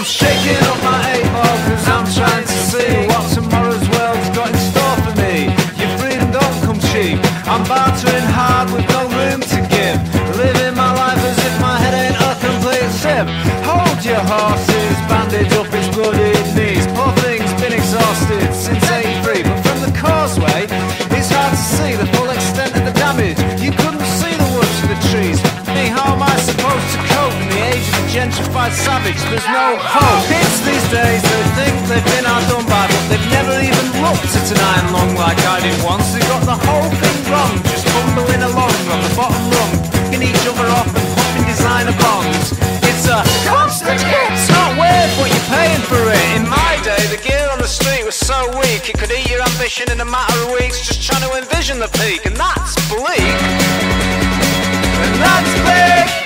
I'm shaking up my eight I'm trying to see what tomorrow's world's got in store for me. Your freedom don't come cheap. I'm bartering hard with no room to give. Living my life as if my head ain't a complete Hold your horses, bandage savage? There's no hope. Kids these days, they think they've been outdone by, but they've never even looked at an iron lung like I did once. They got the whole thing wrong, just bumbling along on the bottom rung, picking each other off and popping designer bombs. It's a constant hit. It's not worth what you're paying for it. In my day, the gear on the street was so weak, it could eat your ambition in a matter of weeks. Just trying to envision the peak, and that's bleak. And that's big.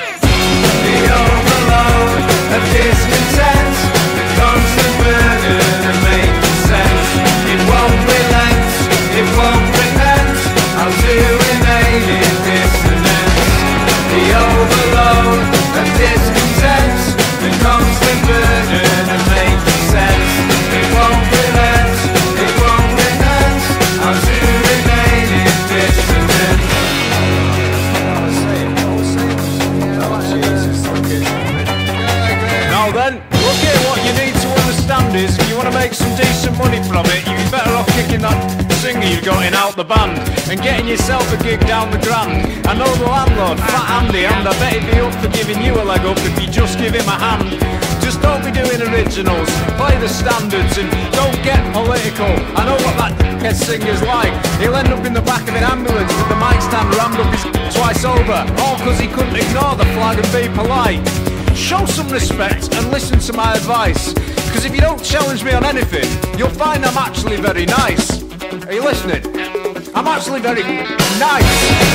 If you want to make some decent money from it, you'd be better off kicking that singer you've got in out the band and getting yourself a gig down the grand. I know the landlord, Fat Andy, and I bet he'd be up for giving you a leg up if you just give him a hand. Just don't be doing originals, play the standards and don't get political. I know what that dickhead singer's like. He'll end up in the back of an ambulance with the mic stand rammed up his twice over, all because he couldn't ignore the flag and be polite. Show some respect and listen to my advice. Because if you don't challenge me on anything, you'll find I'm actually very nice. Are you listening? I'm actually very nice.